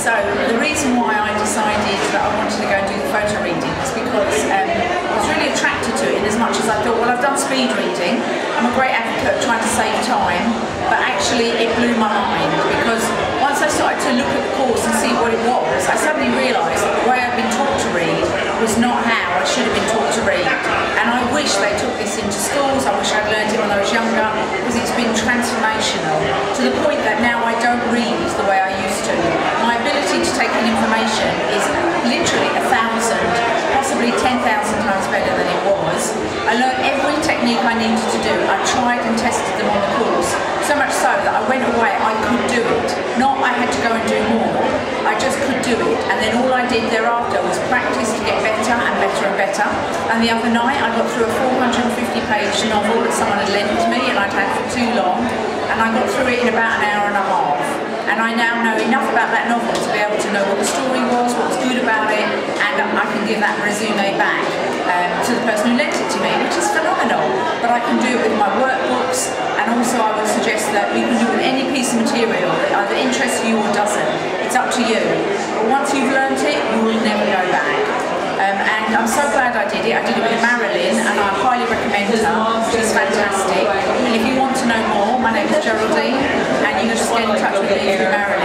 so the reason why I decided that I wanted to go and do the photo reading is because um, I was really attracted to it in as much as I thought, well, I've done speed reading. I'm a great advocate of trying to save time, but actually it blew my mind because once I started to look at the course and see what it was, I suddenly realised that the way I've been taught to read was not how I should have been taught to read. And I wish they took this into schools, I wish I'd learned it when I was younger, because it's been transformational to the point that now I don't read the way I used to. My ability to take in information is literally a thousand, possibly 10,000 times better than it was. I learned every technique I needed to do. I tried and tested them on the course, so much so that I went away, I could do it. Not I had to go and do more, I just could do it. And then all I did thereafter was practice to get better and better and better. And the other night I got through a 450 page novel that someone had lent me and I'd had for too long. And I got through it in about an hour and a half and I now know enough about that novel to be able to know what the story was, what was good about it, and I can give that resume back um, to the person who lent it to me, which is phenomenal. But I can do it with my workbooks, and also I would suggest that you can do it with any piece of material that either interests you or doesn't. It's up to you. But once you've learnt it, you will never go back. Um, and I'm so glad I did it. I did it with Marilyn, and I highly recommend her. She's fantastic. And if you want to know more, my name is Geraldine, and you can just get in touch with me through Marilyn.